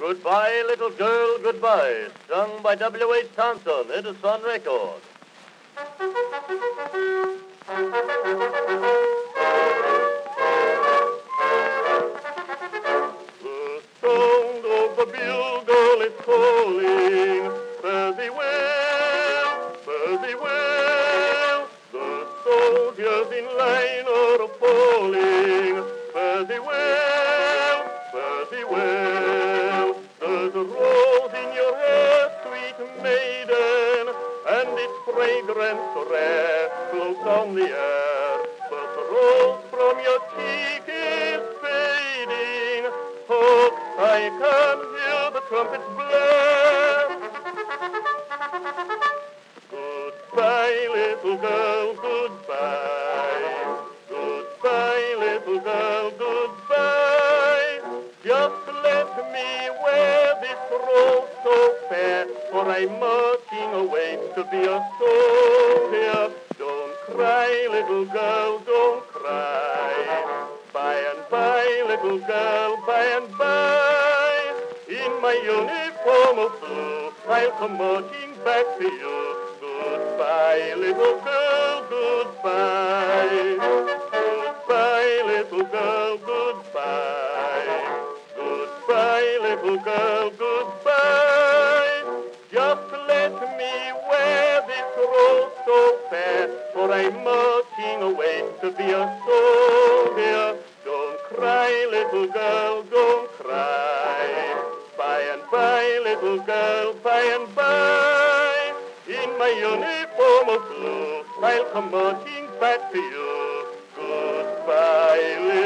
Goodbye, little girl, goodbye. Sung by W.H. Thompson, Edison Record. The sound of the bugle is calling. Fare thee well, fare thee well. The soldiers in line are falling. Fare thee well, fragrance rare floats on the air. But the rose from your cheek is fading. Oh, I can hear the trumpets blare. Goodbye, little girl, goodbye. Goodbye, little girl, goodbye. Just let me wear this rose so fair, for I'm marching Don't little girl, don't cry. By and by, little girl, by and by, in my uniform of blue, I'll come marching back to you. Goodbye, little girl, and by, in my uniform of blue, I'll come marching back to you. Goodbye.